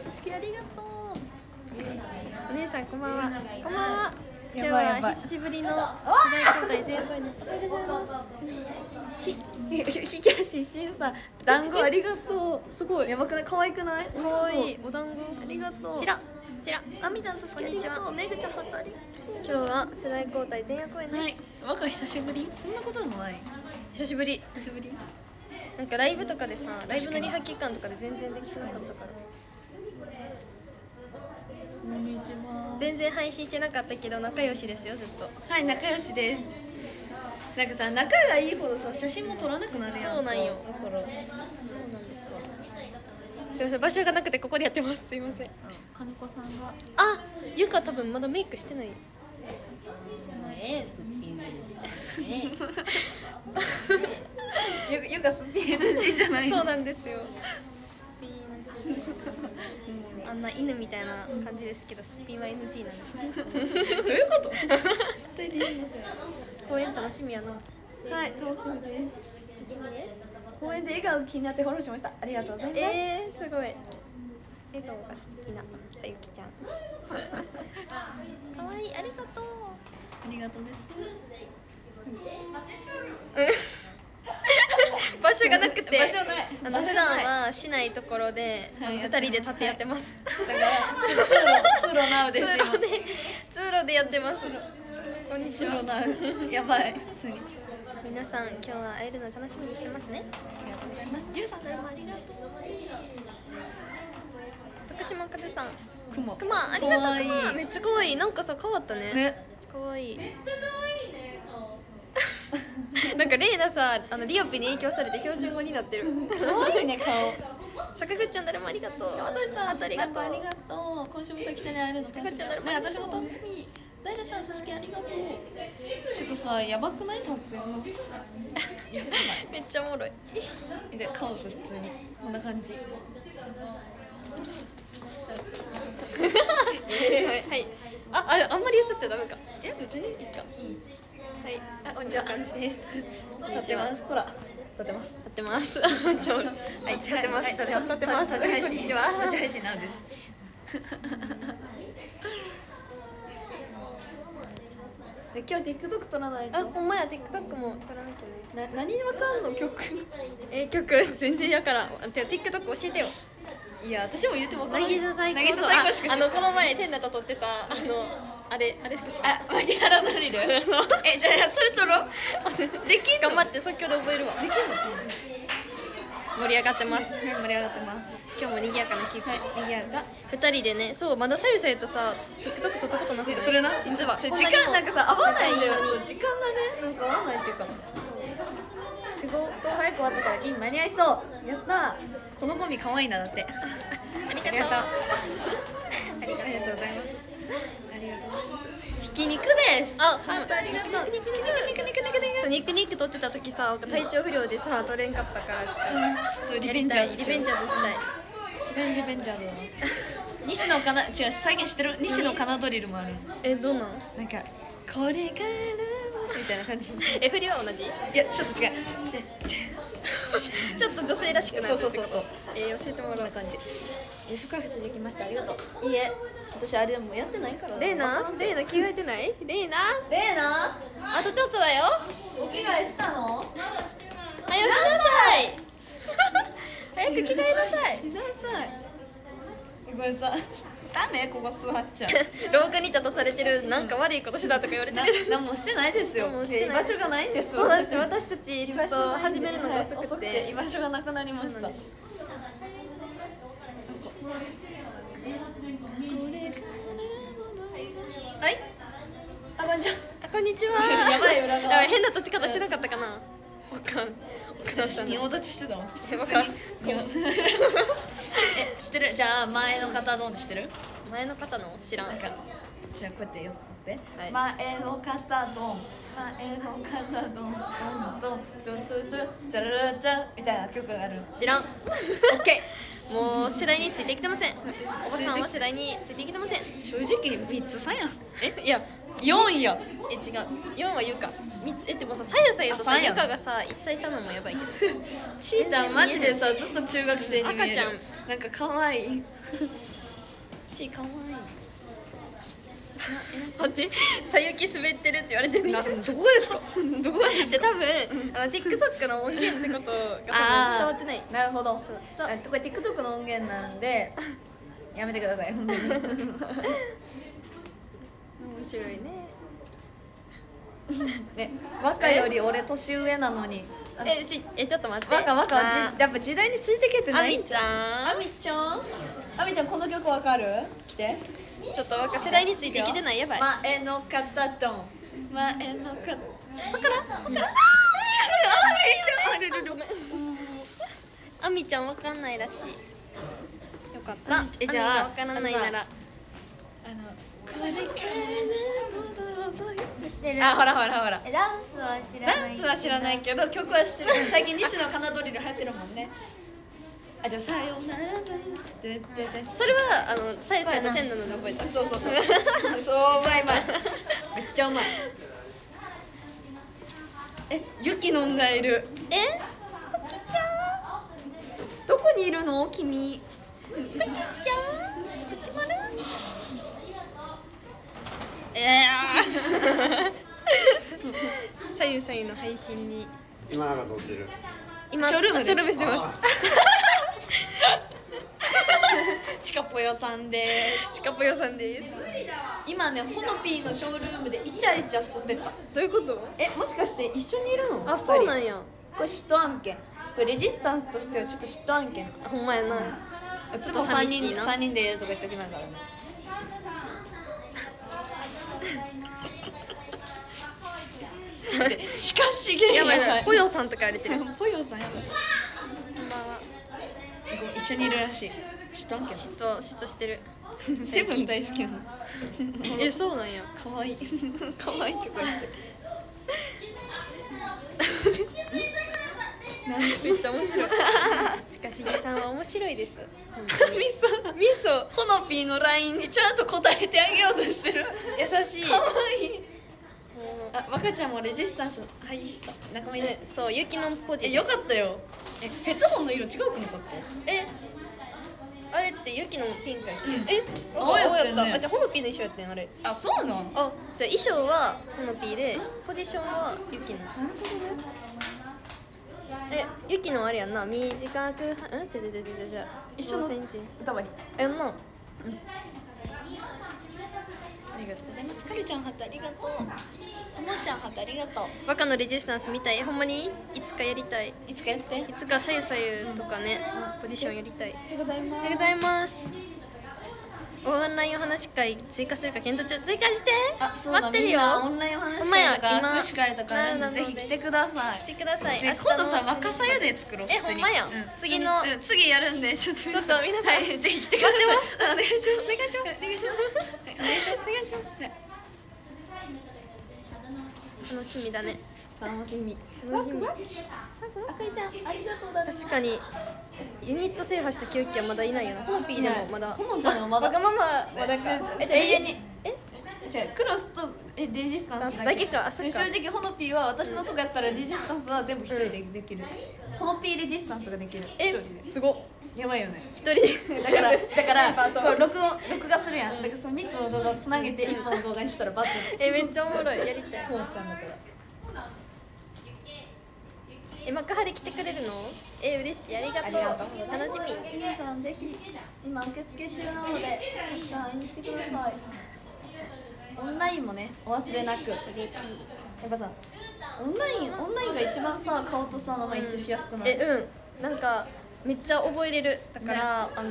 すすきありがとお姉さんこんばんは。こんばんは。今日はい。久しぶりの世代交代全です。おはようございます。うひき足しんさん。団子ありがとう。すごい。やばくない？可愛くない？かわい。いお団子ありがとう。ちらちら。あみたんさすき？ありがとう。めぐちゃん今日は世代交代前夜公演うです、若久しぶり？そんなことでもない。久しぶり。久しぶり？なんかライブとかでさライブのリハ期間とかで全然できなかったから全然配信してなかったけど仲良しですよずっと。はい仲良しです。なんかさ仲がいいほどさ写真も撮らなくなるやん。そうなんよ。だから。そうなんですわすいません場所がなくてここでやってます。すいません。金子さんが。あゆか多分まだメイクしてない。ええすっぴん ゆゆかすっぴん NG じゃないそうなんですよあんな犬みたいな感じですけどすっぴんは NG なんです。どういうこと？公演楽しみやなはい楽しみです。楽しみです。公園で笑顔気になってフォローしました。ありがとうございます、えー、すごい。笑顔が素敵なさゆきちゃん。可愛いありがとう。ありがとうです 場所がなくて。場所ない。あの普段は市内ところではい。二人で立ってやってます、だから通路通路なうです通路で通路でやってます。こんにちは。やばい。皆さん今日は会えるの楽しみにしてますね。ありがとうございます。ジュウさんからもありがとう徳島和さん。雲。くまありがとう。めっちゃ可愛い。なんかさ変わったね。ね。可愛い。めっちゃ可愛いね なんかレイナさあのリオピに影響されて標準語になってる。可愛いね顔。坂口ちゃん誰もありがとう。私さんありがとう。ありがとう。今週もさ来てね会えるの楽しみかっちゃん誰もね私も楽しみ。ダイラさんすすきありがとう。ちょっとさやばくない？たってめっちゃおもろい。でカオス普通にこんな感じ。はい、はい、あああんまり映しちゃダメか。え別にいいかはい。あこんにちは。感じです立ってます。ほら立ってます。立ってます。はい立ってます。はい立ってます。こんにちは。立ち配信なんです。え今日 TikTok 撮らないとあほんまや。TikTok も撮らなきゃねな何わかんの？曲。え曲。全然やからん。てか TikTok 教えてよ。いや私も言ってもわからん渚最高。渚最高しか知らん。ああのこの前天ナと撮ってたあのあれあれしか知らんあマギハラドリルえじゃあそれ撮ろう。でき頑張って即興で覚えるわ。できる盛り上がってます。盛り上がってます。今日も賑やかな気分。はいにぎやか。二人でねそうまださゆさゆとさ TikTok 撮ったことなくて。それな？実は。時間なんかさ合わないんだよ。時間がねなんか合わないっていうか。仕事。早く終わったから銀間に合いそう。やったこのゴミ可愛いなだって。ありがとう。ありがとう。ございます。ありがとう。ございますひき肉ですあハートありがとう肉肉肉肉肉肉肉そう肉肉撮ってた時さ体調不良でさ撮れんかったからちょっちょっととリベンジャーズリベンジャーズしたいさすがにリベンジャーズだな西野かな違う再現してる西野かなドリルもあるえどうなんなんかこれからみたいな感じえ振りは同じいやちょっと違うちょっと女性らしくなるってことそうそうそうえー教えてもらおう感じえ宿泊室できましたありがとういいえ私あれもうやってないから。レイナ？レイナ着替えてない？レイナ？レイナ？あとちょっとだよ。お着替えしたの？はよしなさい。早く着替えなさい。しなさい。これさダメ？ここ座っちゃう。廊下に立たされてる。なんか悪いことしたとか言われてる。何もしてないですよ。居場所がないんですそうなんですよ。私たちちょっと始めるのが遅くはいて居場所がなくなりましたはい。あこんにちは。あこんにちは。やばい裏側。変な立ち方しなかったかな。わかん岡田さん。の仁王立ちしてたわ。えわかん。え知ってる？じゃあ前の方どうしてる？前の方の知らん。じゃあこうやってやって、はい。前の方ドン前の方ドンドンドンドンドンドンジャララジャみたいな曲がある。知らん。オッケもう世代についてきてません。おばさんは世代についてきてません。ー正直三つさやん。え？いや四や。え違う。4はゆかえでもささゆさゆとさゆかがさ1歳差なのもやばいけど。シータンマジでさずっと中学生に見える。赤ちゃん。なんか可愛い。しかわいい待って「さゆき滑ってる」って言われてる。などこですか？どこですじゃあ多分あの TikTok の音源ってことが多分伝わってない。なるほど。そうこれ TikTok の音源なんでやめてください。本当に面白いね。ね若より俺年上なのに。あえしえちょっと待って。若若やっぱ時代についてけてあみちないんじゃん。ゃん。あみちゃん。あみちゃんこの曲わかる？来てちょっと若世代についていけてない？やばい。前の方と前の方。わからん？わからん？あみちゃんあれれれごめんあみちゃんわかんないらしいよかったえじゃあわからないならあのこれから戻る知ってるあほらほらほらえダンスは知らないダンスは知らないけど曲は知ってる最近西野カナドリル流行ってるもんねあじゃあさよなら。でででそれはあのさゆさゆと天のので覚えたそうそうそうそううまいうまいめっちゃうまいえゆきのんがいるえぷきちゃんどこにいるの君プキちゃんプキまるえーさゆさゆの配信に今なんか撮ってる今ショルームショールームしてますちかぽよさんでちかぽよさんです。今ねほのぴーのショールームでイチャイチャしてた。どういうこと？えもしかして一緒にいるの？あそうなんや。やこれ嫉妬案件。これレジスタンスとしてはちょっと嫉妬案件。あほんまやな。ちょっとちょっと3人三人でいるとか言っときながらね。しかしげやばいやばい。ぽよさんとか言われてる。こんばんぽよさんやばいは。一緒にいるらしい嫉妬案件嫉妬嫉妬してる。セブン大好きなの。えそうなんや。可愛い。可愛いとか言ってめっちゃ面白い。近しげさんは面白いです。ミソ。ミソ。ほのぴーの LINE にちゃんと答えてあげようとしてる。優しい。可愛い。あ若ちゃんもレジスタンスはいした。仲間いるえそうゆきのポジえよかったよ。えヘッドホンの色違うくなかった？えあれってゆきのピンクやっけ、うん。え？青やった。よね青やったあじゃあほのぴーの衣装やったんあれ。あそうなん？あじゃあ衣装はほのぴーでポジションはゆきの。えゆきのあれやんな。短くはうん？ちょちょちょちょちょ。一緒の5センチ。歌割りえんな。ありがとうございます。かるちゃんハートありがとうともちゃんハートありがとう。若のレジスタンスみたい。ほんまに？いつかやりたい。いつかやって。いつかさゆさゆとかね、ポジションやりたい。おはようございまおはようございます。オンラインお話会追加するか検討中。追加して？あそうだ待ってるよ。オンラインお話会とか今。握手会とかあるんでなるほどぜひ来てください。来てください。今度さ若さゆで作ろうえほんまや。う次の。うん。次やるんでちょっと。皆さんはいぜひ来てください。します。お願いします。お願いします。お願いします。お願いします楽しみだね。楽しみ。楽しみ。あかりちゃんありがとうだ確かにユニット制覇したキュウキはまだいないよな。ホノピーでもまだ。ほのちゃんでもまだ。わがまままだかえ永遠にえ？じゃクロスとえレジスタンスだけ？か。正直ホノピーは私のとこやったらレジスタンスは全部一人でできる、ホノピーレジスタンスができる。えで。すごっやばいよね。一人で。だからだから 録音録画するやん、だからその3つの動画をつなげて1本の動画にしたらバツ。えめっちゃおもろい。やりたい。ほうちゃんだから。え幕張来てくれるの？え嬉しい。ありがとう。ありがとう。楽しみ。皆さんぜひ今受付中なのでたくさん会いに来てください。オンラインもねお忘れなく。やっぱさオンラインオンラインが一番さ顔とさ名前一致しやすくない、えうん。なんかめっちゃ覚えれる。だから、あの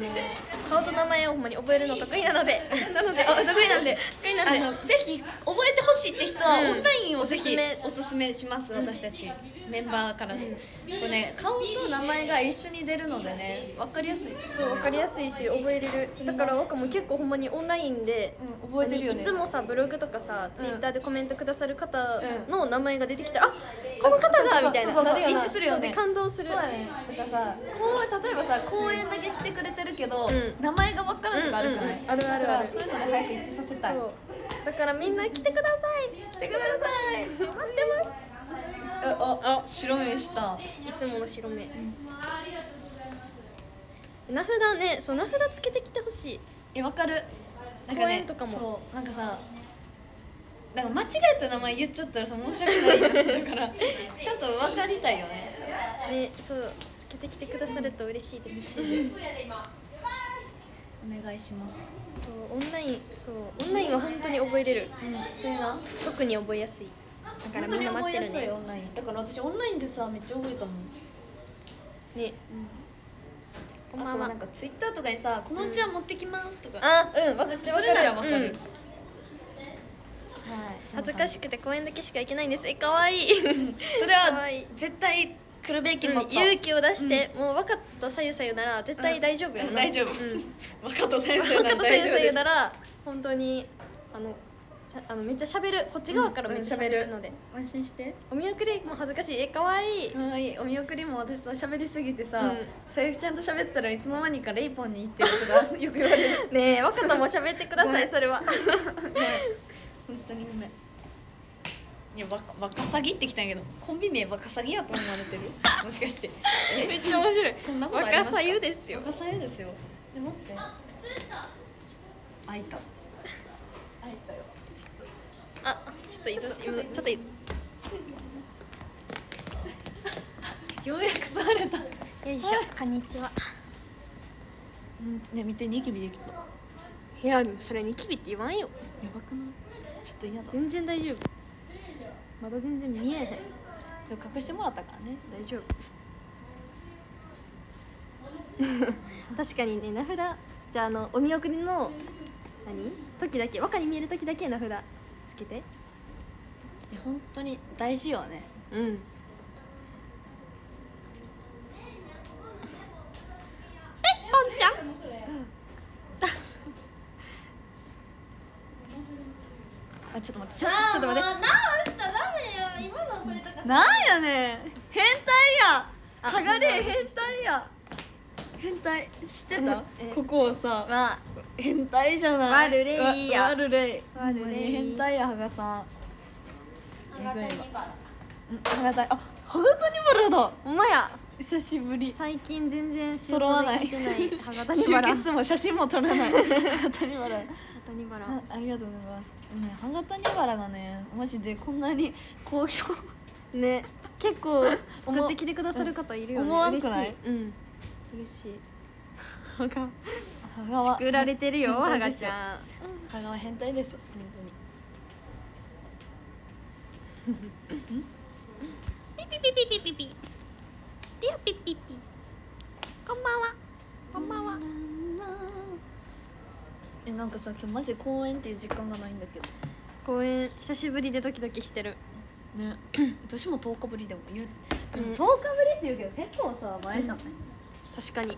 顔と名前をほんまに覚えるの得意なので。なのであ得意なんで。得意なんで。ぜひ覚えてほしいって人はうん。オンラインをぜひ。おすすめおすすめします私たち。メンバーからして、これね顔と名前が一緒に出るのでね分かりやすい。そう分かりやすいし覚えれる。だから若も結構ほんまにオンラインで、うん覚えてるよね。いつもさブログとかさ、ツイッターでコメントくださる方の名前が出てきたら、あこの方がみたいな。そうそうそう。なるよな。一致するよね。そうで感動する。そうだね。だからさこう例えばさ公演だけ来てくれてるけど、ん。名前が分からんとかあるくない、うんうんうん。あるあるある。そういうので早く一致させたい。そうだからみんな来てください。来てください。待ってます。ああ白目した。いつもの白目、名札ねそう名札つけてきてほしい。えわかる。なんか、公ね、園とかも。そうなんかさなんか間違えた名前言っちゃったらさ申し訳ないよだから ちゃんと分かりたいよね。ねそうつけてきてくださると嬉しいですお願いします。そうオンラインそうオンラインは本当に覚えれる。うんそれな特に覚えやすい。だからみんな待ってるね。オンライン。だから私オンラインでさめっちゃ覚えたもん。ね。こんばんは。なんかツイッターとかにさ「このうちは持ってきます」とか、あうんわめっちゃそれならわかる、うん。はい。恥ずかしくて公園だけしか行けないんです。え可愛いそれは絶対来るべきもっと。勇気を出して、もう若とさゆさゆなら絶対大丈夫やな、うん大丈夫。うん、若と先生若とさゆさゆならら本当にあのあのめっちゃ喋るこっち側からめっちゃ喋るので、安心して。お見送りも恥ずかしい。え可愛いかわいい。お見送りも私さ喋りすぎてさ、うん。さゆきちゃんと喋ってたらいつの間にかレイポンに行ってるとか よく言われる。ねえ若とも喋ってくださいそれは。本当にごめんいやバカバカサギってきたんやけどコンビ名バカサギやと思われてる？もしかして。え？めっちゃ面白い。そんなことありますか？若さゆですよ。バカサユですよ。で待って。開いた。開いたよ。あちょっと移動しちょっとちょっといようやく座れた。よいしょ。こんにちは。うん。ね見てニキビできた。やいやそれニキビって言わんよ。ばくない？ちょっと嫌だ。全然大丈夫まだ全然見えへん。でも隠してもらったからね。大丈夫。確かにね名札。じゃああのお見送りの何？時だけ。和歌に見える時だけ名札。つけて。本当に大事よね。うん。えポンちゃん？あちょっと待って。ちょちょっと待って直したらダメよ今のそれとかなんやねん。変態や。あ剥がれ変態や。変態。知ってた？えここをさまあ変態じゃない？悪レイやわ悪レイ悪レイ変態や羽賀さん。えぐいわ。うん羽賀谷。あ羽賀谷原だ。ほんまや。久しぶり。最近全然揃わない。集結も写真も撮らない。羽賀谷原羽賀谷原あありがとうございます。ね羽賀谷原がねマジでこんなに好評ね。結構作ってきてくださる方いるよね。思わんくない？嬉しい。うん。嬉しい。羽賀羽賀は作られてるよ変羽賀態ですよ。ちゃん。羽賀は変態です。本ピピピピピピ。ピディアピピピ。こんばんは。こんばんは。当にえなんかさ今日マジ公園っていう実感がないんだけど。公園久しぶりでドキドキしてるね。私も10日ぶりでも言う、ね10日ぶりって言うけど結構さ前じゃない、確かに。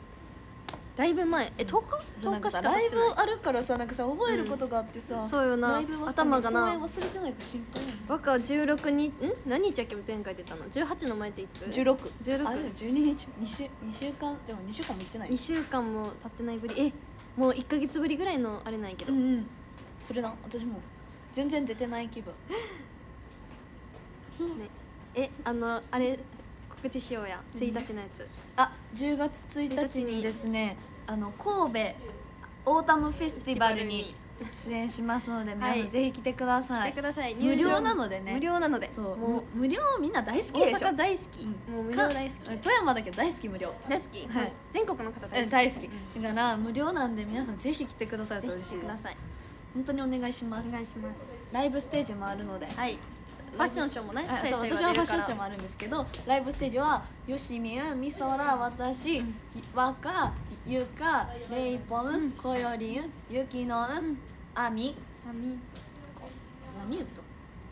だいぶ前。え10日？10そうなんか日しさライブあるからさなんかさ覚えることがあってさ、そうよな。頭がな。忘れてないか心配や若16にん？何日やっけ前回出たの？18の前っていつ？な16 16あれ12日2週二週間でも2週間も行ってない。2週間も経ってないぶり。えもう1か月ぶりぐらいのあれなんやけど、うんうん。それな。私も全然出てない気分。ね、えあのあれ告知しようや。1日のやつ。あ10月1日にですねあの神戸オータムフェスティバルに出演しますので皆さはいんぜひ来てください、来てください。無料なのでね。無料なので。そう。もう無料みんな大好き大でしょ。阪大好き、うん。もう無料大好き。か富山だけど大好き無料。大好き、はい。全国の方大好き。大好き。だから無料なんで皆さんぜひ来てくださるぜひと嬉しいです。来てください。本当にお願いします。お願いします。ライブステージもあるので。はいファッションショーもねあそ私はファッションショーもあるんですけどライブステージはよしみゆみそら私わかゆかレイポンこよりんゆきのん。あみあみ何言った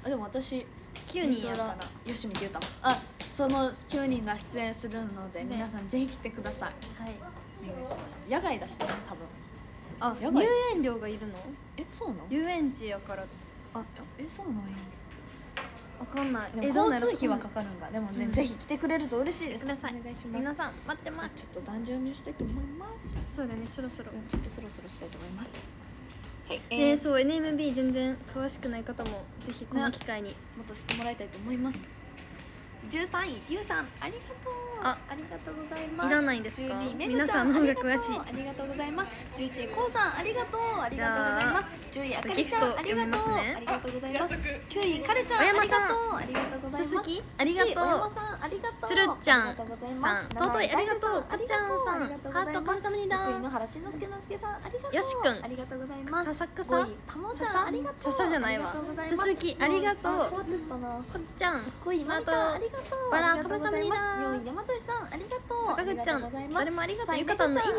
あでも私9人やから。よしみって言ったもん。あその9人が出演するのでね。皆さんぜひ来てください。はい。お願いします。野外だしね多分。あ入園料がいるの？えそうなの？遊園地やから。あえそうなんやわかんない。え交通費はかかるんがでもね、うん。ぜひ来てくれると嬉しいです。ください。お願いします。皆さん待ってまあちょすっと男女見したいと思います。そうだねそろそろ。ちょっとそろそろしたいと思います。はい、えー。ねそう NMB 全然詳しくない方もぜひこの機会に。もっとしてもらいたいと思います13位。リュウさんありがとう。あ。ありがとうございます。いらないんですか？12位。めぐ皆さんの方が詳しい。ありがとうございます。11位こうさんありがとう。ありがとうございます。10位あかりちゃんありがとう、ありがとうございます。9位かれちゃんありがとう。ありがとうございます。すすき？ありがとう。1位小山さんありがとう。つるっちゃん。さん。尊いありがとう7位こっちゃんさん。ハート神様にだ6位の原慎之介之介さん。ありがとう。よしくんありがとうございます。ささくさ？5位たもちゃん。ありがとう。ささじゃないわ。ありがとうございます。すすきありがとう。こっちゃん。5位またありがとう。バラありがとうございます。神様にだ4位大和さん。ありがとう坂口ちゃん誰もありがとう。3位ゆかたんの犬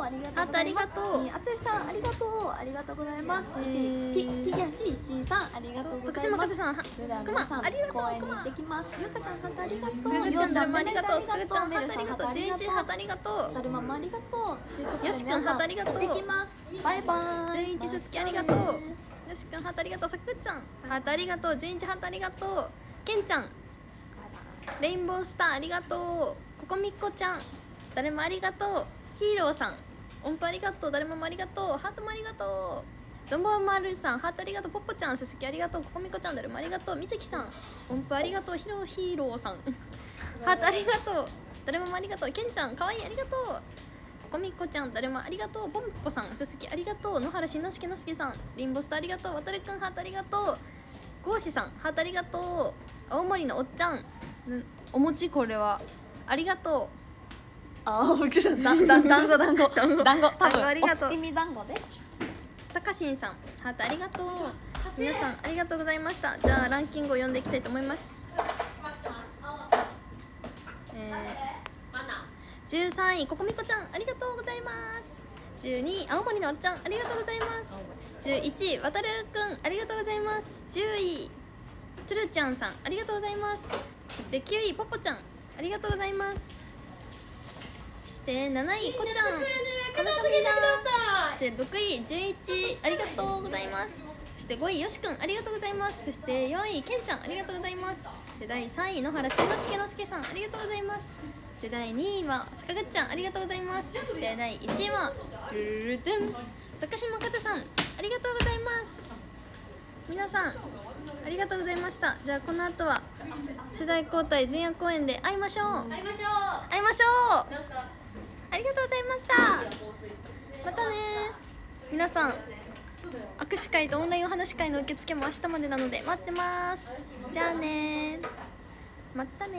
うありがとうございます。ありがとう。2位あつしさんありがとうありがとうございます。えー。1位ピピギャシーシーさんありがとうご徳ざいます。それではさんありがとう公園に行ってきますゆうかちゃんハありがとう。すぐぐちゃんありがとう。ぐぐちゃんハありがとう。11位ハートありがとう。だるまもありがとう。よしくんハありがとう。行ってきますバイバイ11すすきありがとう。よしくんハありがとう。さくちゃんハありがとう。11ハートありがとう。けんちゃん。レインボースターありがとう。ここみっこちゃん。誰もありがとう。ヒーローさん音符ありがとう誰もありがとうハートもありがとう。どんぼんまるさんハートありがとうポッポちゃんすすきありがとうここみこちゃん誰もありがとう。みずきさん音符ありがとうヒロヒーローさん。ハートありがとう。誰 もありがとう。けんちゃんかわいいありがとう。ここみっこちゃん誰もありがとう。ぼんこさんすすきありがとう。野原しんのすけのすけさんリンボスターありがとう。わたるくんハートありがとう。ゴーシさんハートありがとう。青森のおっちゃんんお餅これは。ありがとあーびっくりしただ。んだん団子団子。団子。団子多分。ありがとう。お月見団子でうたかしんさん。ハートありがとう。皆さんありがとうございました。じゃあランキングを読んでいきたいと思います。えー、13位ここみこちゃんありがとうございます。12位青森のおっちゃんありがとうございます。11位わたるくんありがとうございます。10位つるちゃんさんありがとうございます。そして9位ぽぽちゃんありがとうございます。そして7位こちゃん。神様にだで6位11ありがとうございます。そして5位よしくんありがとうございます。そして4位けんちゃんありがとうございます。で第3位野原しんのすけのすけさんありがとうございます。で第2位は坂口ちゃんありがとうございます。そして第1位はルルルドゥン。高島かたさんありがとうございます。皆さんありがとうございました。じゃあこの後は世代交代前夜公演で会いましょう。会いましょ会いましょうありがとうございました。またね皆さん握手会とオンラインお話し会の受付も明日までなので待ってます。じゃあねまたね